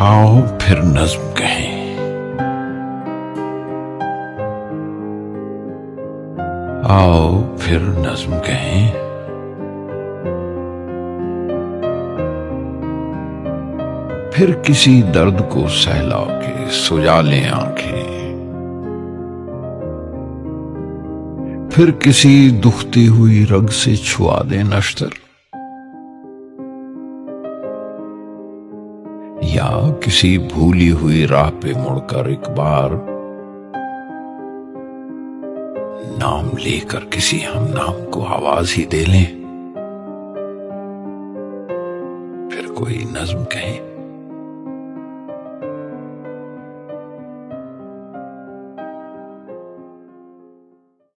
आओ फिर नज्म कहें। आओ फिर नज्म कहें। फिर किसी दर्द को सहला के सुजा ले आँखें। फिर किसी दुखती हुई रग से छुआ दे नश्तर। या किसी भूली हुई राह पे मुड़कर एक बार नाम लेकर किसी हम नाम को आवाज़ ही दे लें। फिर कोई नज्म कहें।